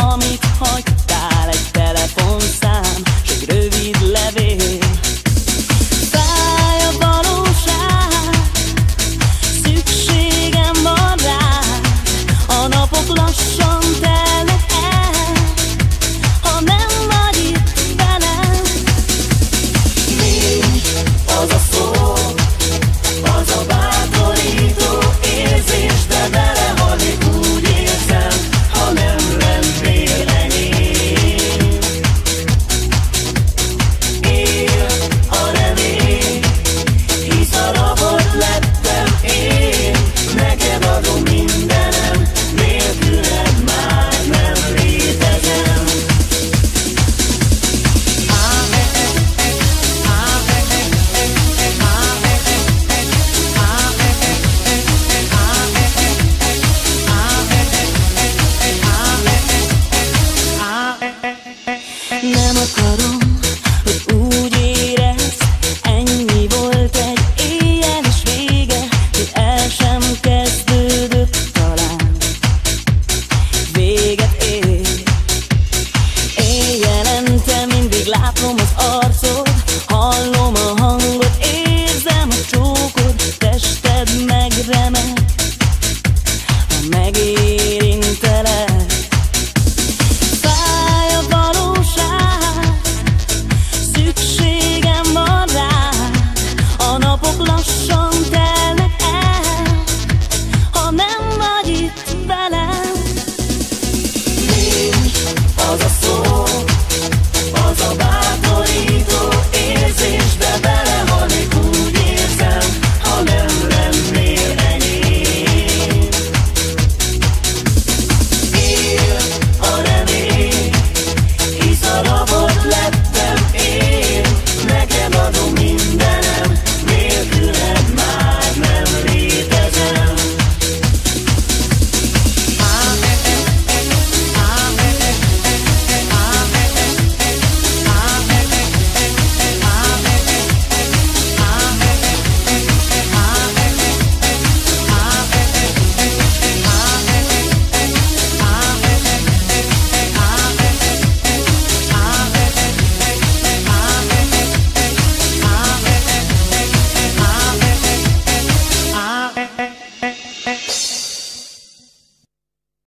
army glad for.